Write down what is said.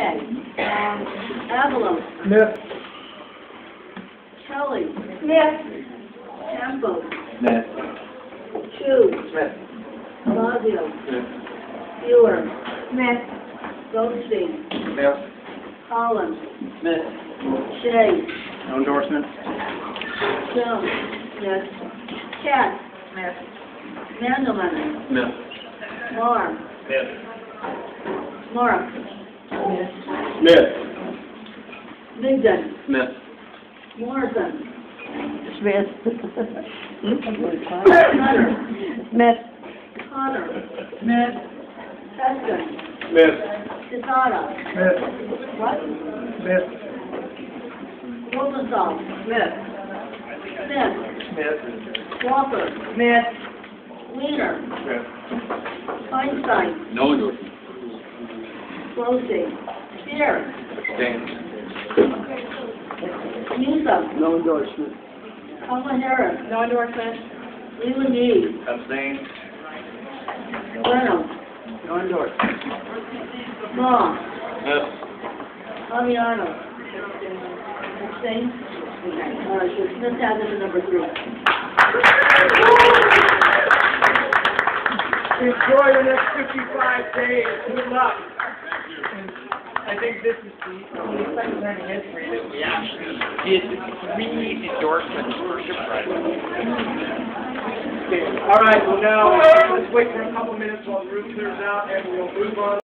Okay. Um, Avalos, Smith. Kelly. Smith. Campbell, Smith. Chu, Smith. Blasio, Smith. Bueller. Smith. Goldstein, Smith. Collins, Smith. Shea, No endorsement. Jones, Smith. Katz. Smith. Mandelman, Smith. Mar, Smith. Mark. Smith. Smith. Migden, Smith. Morrison, Smith. Hunter, Smith. Connor. Smith. Heston, Smith. Casada. Smith. What? Smith. Rosenthal. Smith. Smith. Smith. Walker. Smith. Wiener. Smith. Feinstein. No endorsement. Pelosi. Speier. Abstain. Newsom. No endorsement. Kamala Harris. No endorsement. Leland Yee. Abstain. Reynolds. No endorsement. Ma. Smith. Fabiano. Abstain? All right, so Smith has it at number three. Enjoy the next 55 days. Good luck. I think this is the only time in history that we actually did three endorsements for shipwright. All right, well now, let's wait for a couple minutes while the room clears out and we'll move on.